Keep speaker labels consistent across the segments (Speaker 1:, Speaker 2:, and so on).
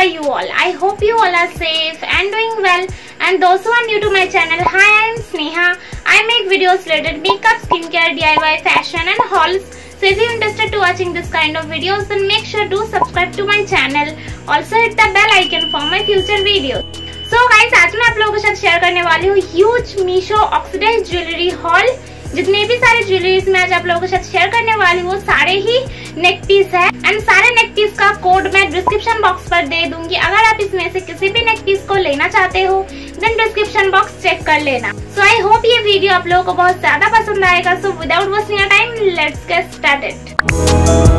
Speaker 1: are you all? I hope you all are safe and doing well. And those who are new to my channel, hi, I am Sneha. I make videos related makeup, skincare, DIY, fashion and hauls. So if you're interested to watching this kind of videos, then make sure to subscribe to my channel. Also hit the bell icon for my future videos. So so guys आज मैं आप लोगों के साथ share करने वाली हूँ huge Meesho oxidised jewellery haul जितने भी सारे ज्वेलरीज मैं आज आप लोगों के साथ शेयर करने वाली हूँ सारे ही नेक पीस है। एंड सारे नेक पीस का कोड मैं डिस्क्रिप्शन बॉक्स पर दे दूँगी। अगर आप इसमें से किसी भी नेक पीस को लेना चाहते हो देन डिस्क्रिप्शन बॉक्स चेक कर लेना। सो आई होप ये वीडियो आप लोगों को बहुत ज़्यादा पसंद आएगा। So without wasting time let's get started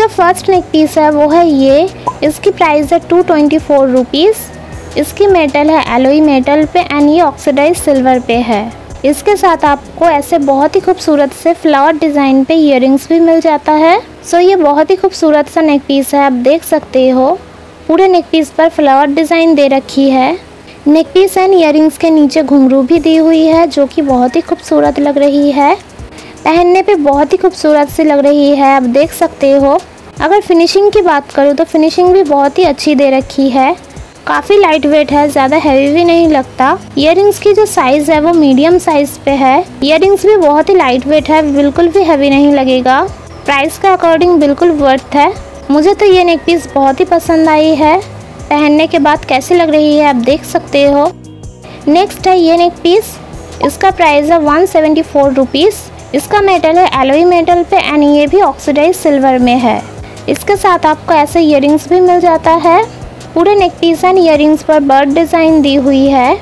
Speaker 1: जो फ़र्स्ट नेक पीस है, वो है ये। इसकी प्राइस है टू ट्वेंटी फोर रुपीज़ इसकी मेटल है एलोई मेटल पे एंड ये ऑक्सीडाइज सिल्वर पे है। इसके साथ आपको ऐसे बहुत ही खूबसूरत से फ्लावर डिज़ाइन पे इयर भी मिल जाता है। सो ये बहुत ही खूबसूरत सा नेक पीस है, आप देख सकते हो। पूरे नेक पीस पर फ्लावर डिज़ाइन दे रखी है। नेक पीस एंड इयर के नीचे घुंघरू भी दी हुई है, जो कि बहुत ही खूबसूरत लग रही है। पहनने पे बहुत ही खूबसूरत सी लग रही है, आप देख सकते हो। अगर फिनिशिंग की बात करूँ तो फिनिशिंग भी बहुत ही अच्छी दे रखी है। काफ़ी लाइट वेट है, ज़्यादा हैवी भी नहीं लगता। इयर की जो साइज़ है, वो मीडियम साइज़ पे है। इयर भी बहुत ही लाइट वेट है, बिल्कुल भी हैवी नहीं लगेगा। प्राइस के अकॉर्डिंग बिल्कुल वर्थ है। मुझे तो ये नेक पीस बहुत ही पसंद आई है। पहनने के बाद कैसी लग रही है, आप देख सकते हो। नेक्स्ट है ये नेक पीस इसका प्राइस है वन सेवेंटी फोर रुपीज़ इसका मेटल है एलोई मेटल पे एंड ये भी ऑक्सीडाइज सिल्वर में है। इसके साथ आपको ऐसे इयर भी मिल जाता है। पूरे नेक पीस एंड इयर पर बर्ड डिज़ाइन दी हुई है।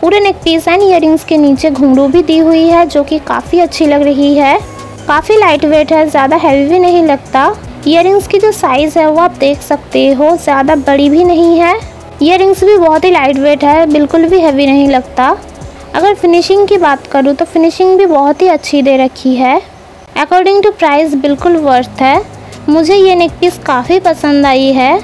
Speaker 1: पूरे नेक पीस एंड इयर के नीचे घुंघरू भी दी हुई है, जो कि काफ़ी अच्छी लग रही है। काफ़ी लाइट वेट है, ज़्यादा हैवी भी नहीं लगता। इयर की जो साइज़ है, वो आप देख सकते हो, ज़्यादा बड़ी भी नहीं है। इयर भी बहुत ही लाइट वेट है, बिल्कुल भी हैवी नहीं लगता। अगर फिनिशिंग की बात करूँ तो फिनिशिंग भी बहुत ही अच्छी दे रखी है। अकॉर्डिंग टू प्राइस बिल्कुल वर्थ है। मुझे ये नेक पीस काफ़ी पसंद आई है।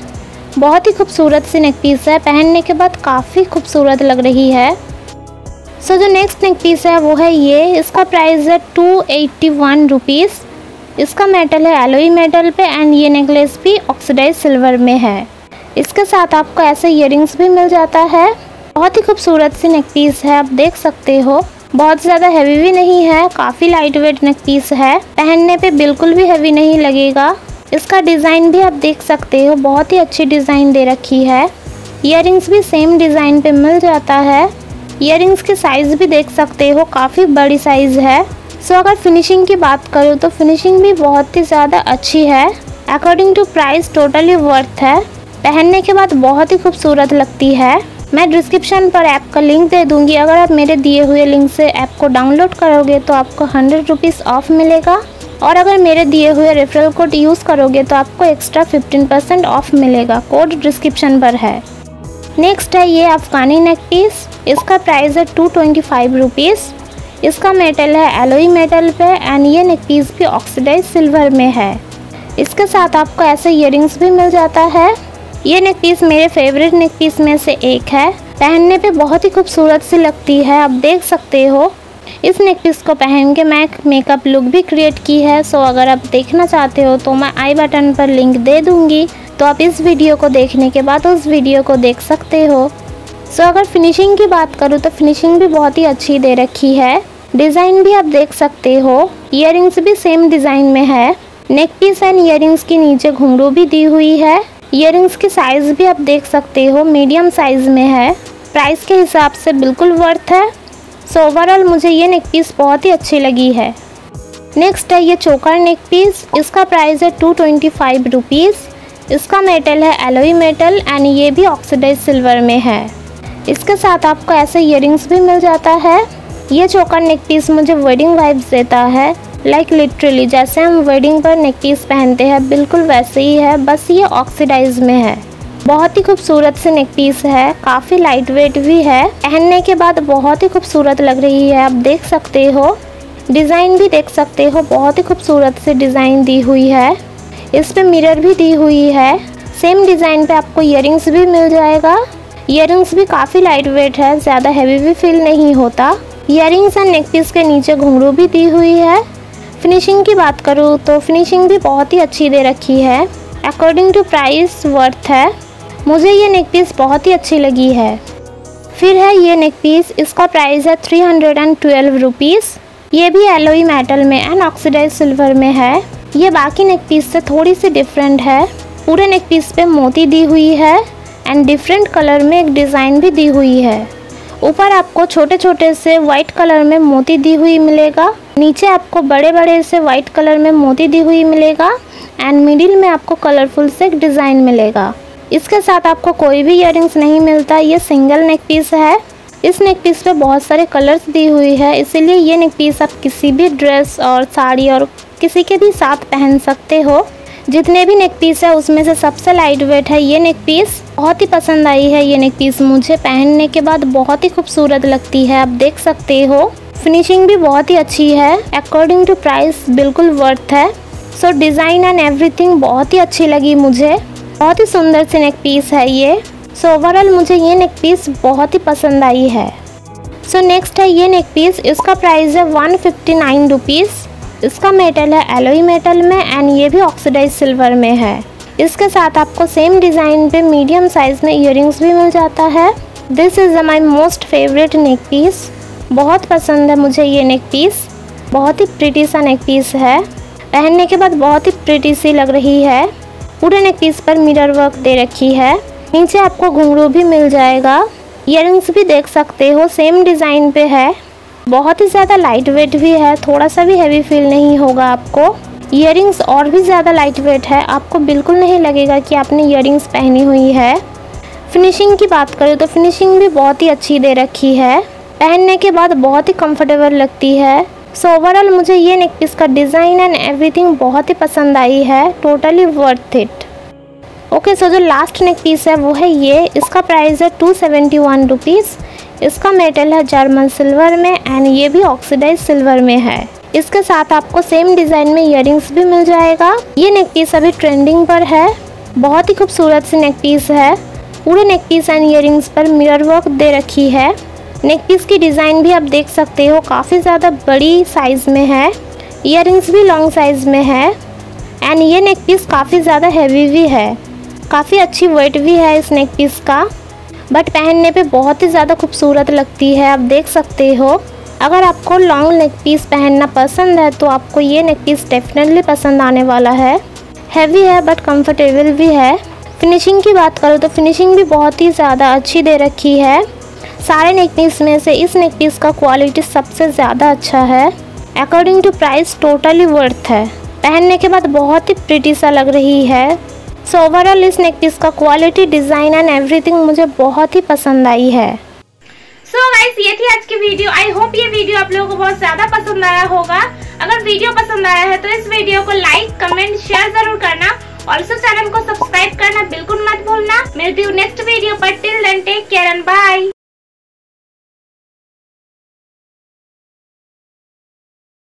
Speaker 1: बहुत ही खूबसूरत सी नेक पीस है। पहनने के बाद काफ़ी खूबसूरत लग रही है। सो so, जो नेक्स्ट नेक पीस है वो है ये। इसका प्राइस है टू एट्टी वन रुपीज़ इसका मेटल है एलोई मेटल पे एंड ये नेकलेस भी ऑक्सीडाइज सिल्वर में है। इसके साथ आपको ऐसे इयर भी मिल जाता है। बहुत ही खूबसूरत सी नेक पीस है, आप देख सकते हो। बहुत ज़्यादा हैवी भी नहीं है, काफ़ी लाइट वेट नेक पीस है। पहनने पे बिल्कुल भी हैवी नहीं लगेगा। इसका डिज़ाइन भी आप देख सकते हो, बहुत ही अच्छी डिज़ाइन दे रखी है। इयर भी सेम डिज़ाइन पे मिल जाता है। इयर के साइज़ भी देख सकते हो, काफ़ी बड़ी साइज़ है। सो अगर फिनिशिंग की बात करूँ तो फिनिशिंग भी बहुत ही ज़्यादा अच्छी है। According to price totally worth है। पहनने के बाद बहुत ही खूबसूरत लगती है। मैं डिस्क्रिप्शन पर ऐप का लिंक दे दूँगी। अगर आप मेरे दिए हुए लिंक से ऐप को डाउनलोड करोगे तो आपको हंड्रेड रुपीज़ ऑफ़ मिलेगा। और अगर मेरे दिए हुए रेफरल कोड यूज़ करोगे तो आपको एक्स्ट्रा फिफ्टीन परसेंट ऑफ़ मिलेगा। कोड डिस्क्रिप्शन पर है। नेक्स्ट है ये अफगानी नेक पीस इसका प्राइस है टू ट्वेंटी फाइव रुपीज़ इसका मेटल है एलोई मेटल पे एंड ये नेक पीस भी ऑक्सीडाइज सिल्वर में है। इसके साथ आपको ऐसे इयर भी मिल जाता है। ये नेक पीस मेरे फेवरेट नेक पीस में से एक है। पहनने पे बहुत ही खूबसूरत सी लगती है, आप देख सकते हो। इस नेक पीस को पहन के मैं एक मेकअप लुक भी क्रिएट की है। सो अगर आप देखना चाहते हो तो मैं आई बटन पर लिंक दे दूँगी। तो आप इस वीडियो को देखने के बाद उस वीडियो को देख सकते हो। सो अगर फिनिशिंग की बात करूँ तो फिनिशिंग भी बहुत ही अच्छी दे रखी है। डिज़ाइन भी आप देख सकते हो। इयर भी सेम डिज़ाइन में है। नेक पीस एंड इयर के नीचे घुंघरू भी दी हुई है। इयर की साइज़ भी आप देख सकते हो मीडियम साइज़ में है। प्राइस के हिसाब से बिल्कुल वर्थ है। सो ओवरऑल मुझे ये नेक पीस बहुत ही अच्छी लगी है। नेक्स्ट है ये चोकर नेक पीस इसका प्राइस है टू ट्वेंटी फाइव रुपीज़ इसका मेटल है एलोई मेटल एंड ये भी ऑक्सीडाइज सिल्वर में है। इसके साथ आपको ऐसे इयर भी मिल जाता है। ये चोकर नेक पीस मुझे वेडिंग वाइब्स देता है। लाइक like लिटरली जैसे हम वेडिंग पर नेक पीस पहनते हैं, बिल्कुल वैसे ही है, बस ये ऑक्सीडाइज में है। बहुत ही खूबसूरत से नेक पीस है, काफ़ी लाइट वेट भी है। पहनने के बाद बहुत ही खूबसूरत लग रही है, आप देख सकते हो। डिज़ाइन भी देख सकते हो, बहुत ही खूबसूरत से डिज़ाइन दी हुई है। इस पे मिरर भी दी हुई है। सेम डिज़ाइन पे आपको इयर भी मिल जाएगा। इयर भी काफ़ी लाइट वेट है, ज़्यादा हैवी भी फील नहीं होता। इयर एंड नेक पीस के नीचे घुंघरू भी दी हुई है। फिनिशिंग की बात करूँ तो फिनिशिंग भी बहुत ही अच्छी दे रखी है। अकॉर्डिंग टू प्राइस वर्थ है। मुझे ये नेक पीस बहुत ही अच्छी लगी है। फिर है ये नेक पीस इसका प्राइस है three hundred and twelve rupees ये भी एलोई मेटल में एंड ऑक्सीडाइज सिल्वर में है। ये बाकी नेक पीस से थोड़ी सी डिफरेंट है। पूरे नेक पीस पे मोती दी हुई है एंड डिफरेंट कलर में एक डिज़ाइन भी दी हुई है। ऊपर आपको छोटे छोटे से वाइट कलर में मोती दी हुई मिलेगा। नीचे आपको बड़े बड़े से वाइट कलर में मोती दी हुई मिलेगा एंड मिडिल में आपको कलरफुल से एक डिज़ाइन मिलेगा। इसके साथ आपको कोई भी इयर नहीं मिलता, ये सिंगल नेक पीस है। इस नेक पीस पे बहुत सारे कलर्स दी हुई है, इसीलिए ये नेक पीस आप किसी भी ड्रेस और साड़ी और किसी के भी साथ पहन सकते हो। जितने भी नेक पीस है, उसमें से सबसे लाइट वेट है ये नेक पीस बहुत ही पसंद आई है ये नेक पीस मुझे पहनने के बाद, बहुत ही खूबसूरत लगती है, आप देख सकते हो। फिनिशिंग भी बहुत ही अच्छी है। अकॉर्डिंग टू प्राइस बिल्कुल वर्थ है। सो डिज़ाइन एंड एवरीथिंग बहुत ही अच्छी लगी मुझे। बहुत ही सुंदर सी नेक पीस है ये। सो so, ओवरऑल मुझे ये नेक पीस बहुत ही पसंद आई है। सो so, नेक्स्ट है ये नेक पीस इसका प्राइस है वन फिफ्टी नाइन रुपीज़ इसका मेटल है एलोई मेटल में एंड ये भी ऑक्सीडाइज सिल्वर में है। इसके साथ आपको सेम डिज़ाइन पे मीडियम साइज़ में इयर भी मिल जाता है। This is my most favourite neck piece बहुत पसंद है मुझे ये नेक पीस बहुत ही प्रिटी सा नेक पीस है। पहनने के बाद बहुत ही प्रिटी सी लग रही है। पूरे नेक पीस पर मिरर वर्क दे रखी है। नीचे आपको घुंघरू भी मिल जाएगा। इयर भी देख सकते हो सेम डिज़ाइन पे है। बहुत ही ज़्यादा लाइट वेट भी है। थोड़ा सा भी हैवी फील नहीं होगा आपको। इयर और भी ज़्यादा लाइट वेट है। आपको बिल्कुल नहीं लगेगा कि आपने इयर पहनी हुई है। फिनिशिंग की बात करें तो फिनिशिंग भी बहुत ही अच्छी दे रखी है। पहनने के बाद बहुत ही कंफर्टेबल लगती है। सो so, ओवरऑल मुझे ये नेक पीस का डिज़ाइन एंड एवरीथिंग बहुत ही पसंद आई है। Totally worth it okay so जो लास्ट नेक पीस है वो है ये। इसका प्राइस है टू सेवेंटी वन रुपीज़ इसका मेटल है जर्मन सिल्वर में एंड ये भी ऑक्सीडाइज सिल्वर में है। इसके साथ आपको सेम डिज़ाइन में इयर भी मिल जाएगा। ये नेक पीस अभी ट्रेंडिंग पर है। बहुत ही खूबसूरत सी नेक पीस है। पूरे नेक पीस एंड इयर पर मिरर वर्क दे रखी है। नेक पीस की डिज़ाइन भी आप देख सकते हो, काफ़ी ज़्यादा बड़ी साइज़ में है। इयर भी लॉन्ग साइज़ में है। एंड ये नेक पीस काफ़ी ज़्यादा हैवी भी है। काफ़ी अच्छी वेट भी है इस नेक पीस का। बट पहनने पे बहुत ही ज़्यादा खूबसूरत लगती है, आप देख सकते हो। अगर आपको लॉन्ग नेक पीस पहनना पसंद है तो आपको ये नेक पीस डेफिनेटली पसंद आने वाला है। हैवी है बट कंफर्टेबल भी है। फिनिशिंग की बात करो तो फिनिशिंग भी बहुत ही ज़्यादा अच्छी दे रखी है। सारे नेक पीस में से इस नेक पीस का क्वालिटी सबसे ज़्यादा अच्छा है। According to price totally worth है। पहनने के बाद बहुत ही प्रिटी सा लग रही है। सो ओवरऑल इस नेक पीस का क्वालिटी डिज़ाइन एंड एवरीथिंग मुझे बहुत ही पसंद आई है।
Speaker 2: सो so गाइस ये थी आज की वीडियो आई होप ये वीडियो आप लोगों को बहुत ज़्यादा पसंद आया होगा। अगर वीडियो पसंद आया है तो इस वीडियो को लाइक कमेंट शेयर ज़रूर करना। इस चैनल को सब्सक्राइब करना बिल्कुल मत भूलना। मिलती हूँ नेक्स्ट वीडियो पर. Till then take care and bye